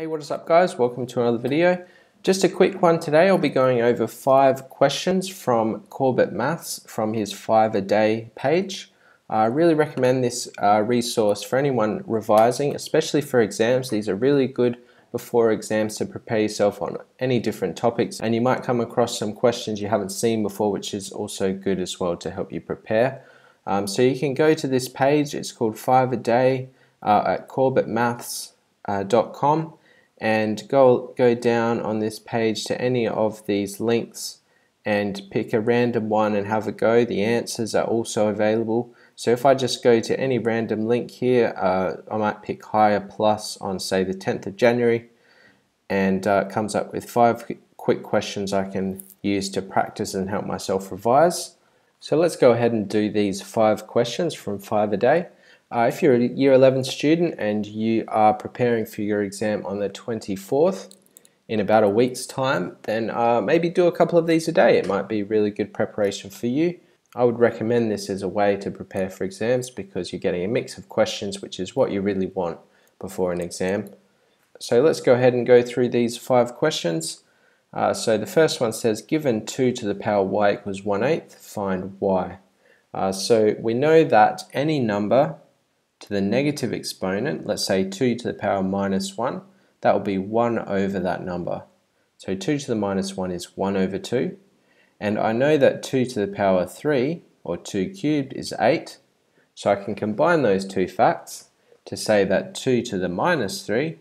Hey, what is up guys? Welcome to another video. Just a quick one today. I'll be going over five questions from Corbett Maths from his five a day page. I really recommend this uh, resource for anyone revising, especially for exams. These are really good before exams to prepare yourself on any different topics and you might come across some questions you haven't seen before which is also good as well to help you prepare. Um, so you can go to this page, it's called 5 a day uh, at corbettmaths.com uh, and go, go down on this page to any of these links and pick a random one and have a go. The answers are also available. So if I just go to any random link here, uh, I might pick higher plus on say the 10th of January and uh, it comes up with five quick questions I can use to practice and help myself revise. So let's go ahead and do these five questions from five a day. Uh, if you're a year 11 student and you are preparing for your exam on the 24th in about a week's time, then uh, maybe do a couple of these a day. It might be really good preparation for you. I would recommend this as a way to prepare for exams because you're getting a mix of questions, which is what you really want before an exam. So let's go ahead and go through these five questions. Uh, so the first one says, given 2 to the power y equals 1 8th, find y. Uh, so we know that any number to the negative exponent, let's say 2 to the power minus 1, that will be 1 over that number. So 2 to the minus 1 is 1 over 2. And I know that 2 to the power 3, or 2 cubed, is 8. So I can combine those two facts to say that 2 to the minus 3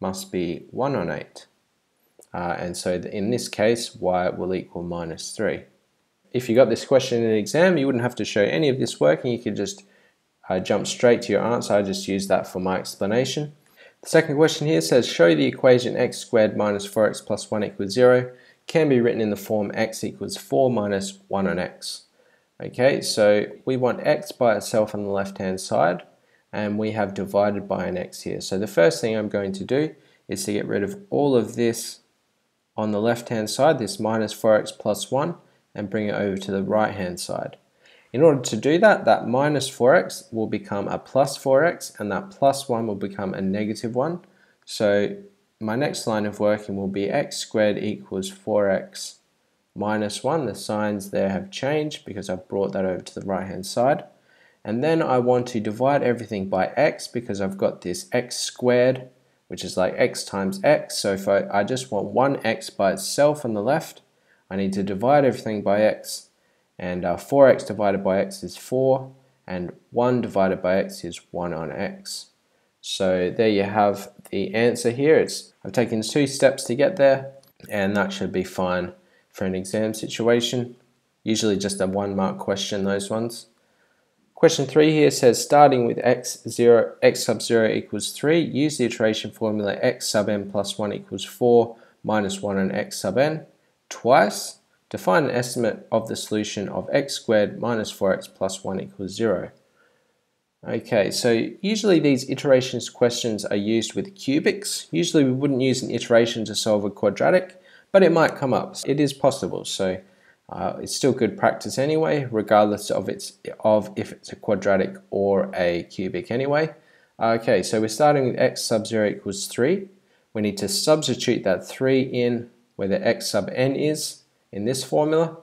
must be 1 on 8. Uh, and so in this case, y will equal minus 3. If you got this question in an exam, you wouldn't have to show any of this working. You could just I jump straight to your answer. I just use that for my explanation. The second question here says show the equation x squared minus 4x plus 1 equals 0 can be written in the form x equals 4 minus 1 on x. Okay, so we want x by itself on the left hand side and we have divided by an x here. So the first thing I'm going to do is to get rid of all of this on the left hand side, this minus 4x plus 1, and bring it over to the right hand side. In order to do that, that minus 4x will become a plus 4x and that plus 1 will become a negative 1. So my next line of working will be x squared equals 4x minus 1. The signs there have changed because I've brought that over to the right hand side. And then I want to divide everything by x because I've got this x squared which is like x times x. So if I, I just want one x by itself on the left, I need to divide everything by x and uh, 4x divided by x is 4 and 1 divided by x is 1 on x. So there you have the answer here. It's I've taken two steps to get there and that should be fine for an exam situation. Usually just a one mark question those ones. Question 3 here says starting with x, 0, x sub 0 equals 3, use the iteration formula x sub n plus 1 equals 4 minus 1 on x sub n twice to find an estimate of the solution of x squared minus 4x plus 1 equals 0. Okay, so usually these iterations questions are used with cubics. Usually we wouldn't use an iteration to solve a quadratic, but it might come up. It is possible, so uh, it's still good practice anyway, regardless of, its, of if it's a quadratic or a cubic anyway. Okay, so we're starting with x sub 0 equals 3. We need to substitute that 3 in where the x sub n is, in this formula.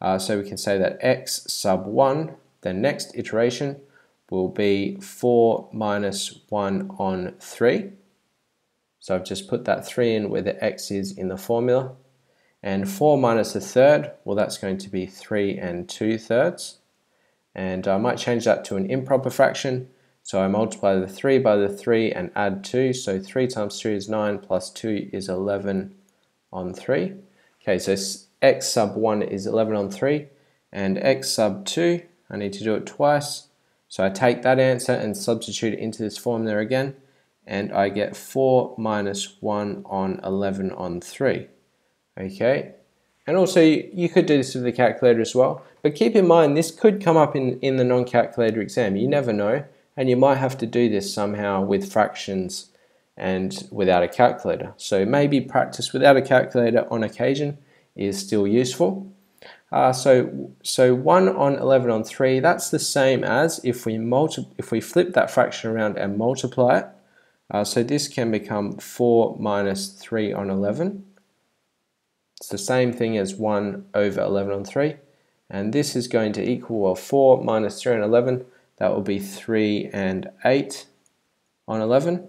Uh, so we can say that x sub 1, the next iteration, will be 4 minus 1 on 3. So I've just put that 3 in where the x is in the formula. And 4 minus a third, well that's going to be 3 and 2 thirds. And I might change that to an improper fraction. So I multiply the 3 by the 3 and add 2. So 3 times 3 is 9 plus 2 is 11 on 3. Okay, so x sub 1 is 11 on 3 and x sub 2 I need to do it twice. So I take that answer and substitute it into this formula again and I get 4 minus 1 on 11 on 3 okay? And also you, you could do this with the calculator as well but keep in mind this could come up in, in the non-calculator exam. You never know and you might have to do this somehow with fractions and without a calculator. So maybe practice without a calculator on occasion is still useful. Uh, so, so 1 on 11 on 3, that's the same as if we, multi if we flip that fraction around and multiply it. Uh, so this can become 4 minus 3 on 11. It's the same thing as 1 over 11 on 3. And this is going to equal well, 4 minus 3 on 11. That will be 3 and 8 on 11.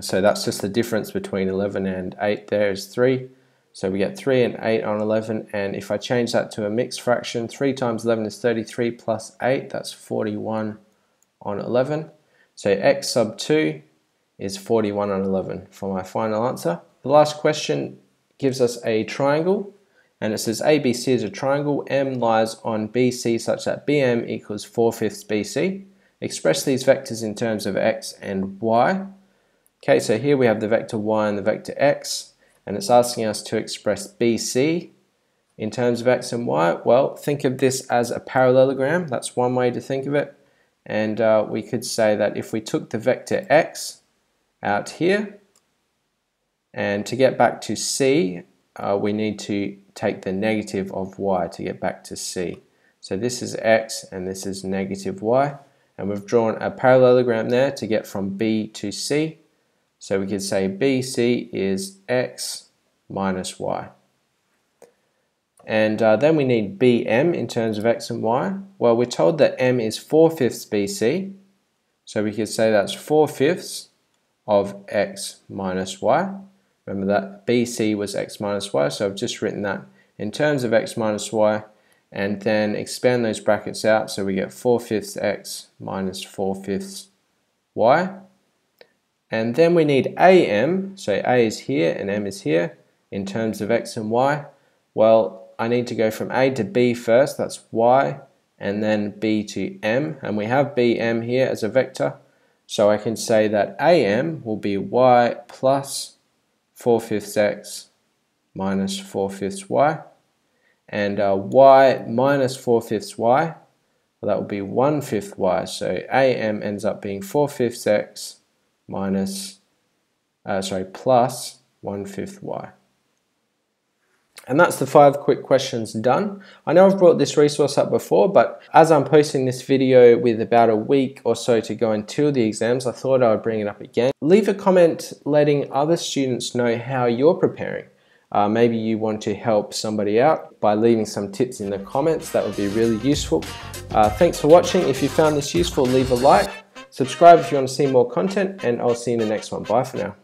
So that's just the difference between 11 and 8 there is 3. So we get 3 and 8 on 11 and if I change that to a mixed fraction 3 times 11 is 33 plus 8 that's 41 on 11. So x sub 2 is 41 on 11 for my final answer. The last question gives us a triangle and it says ABC is a triangle, M lies on BC such that BM equals 4 fifths BC. Express these vectors in terms of x and y. Okay, so here we have the vector y and the vector x, and it's asking us to express BC in terms of x and y. Well, think of this as a parallelogram. That's one way to think of it. And uh, we could say that if we took the vector x out here, and to get back to C, uh, we need to take the negative of y to get back to C. So this is x and this is negative y. And we've drawn a parallelogram there to get from B to C. So we could say BC is x minus y. And uh, then we need BM in terms of x and y. Well, we're told that m is 4 fifths BC. So we could say that's 4 fifths of x minus y. Remember that BC was x minus y, so I've just written that in terms of x minus y, and then expand those brackets out, so we get 4 fifths x minus 4 fifths y. And then we need AM, so A is here and M is here, in terms of X and Y. Well, I need to go from A to B first, that's Y, and then B to M, and we have BM here as a vector, so I can say that AM will be Y plus 4 fifths X minus 4 fifths Y, and uh, Y minus 4 fifths Y, well, that will be 1 fifth Y, so AM ends up being 4 fifths X minus, uh, sorry, plus 1 fifth y. And that's the five quick questions done. I know I've brought this resource up before, but as I'm posting this video with about a week or so to go until the exams, I thought I would bring it up again. Leave a comment letting other students know how you're preparing. Uh, maybe you want to help somebody out by leaving some tips in the comments. That would be really useful. Uh, thanks for watching. If you found this useful, leave a like. Subscribe if you want to see more content, and I'll see you in the next one. Bye for now.